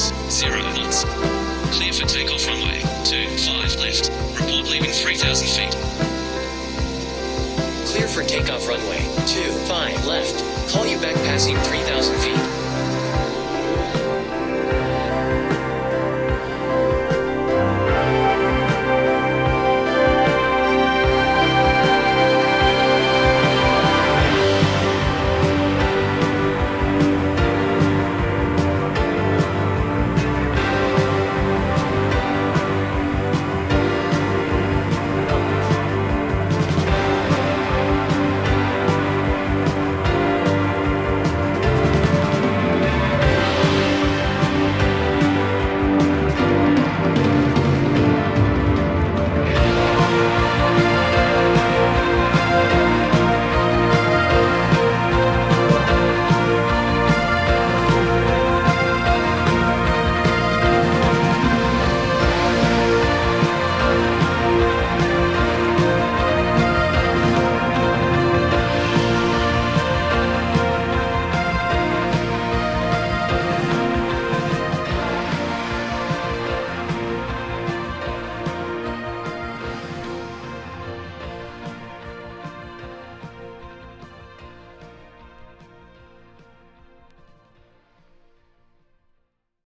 degrees, 0 knots. Clear for takeoff runway two five left. Report leaving 3,000 feet. Clear for takeoff runway two five left. Call you back passing 3,000 feet.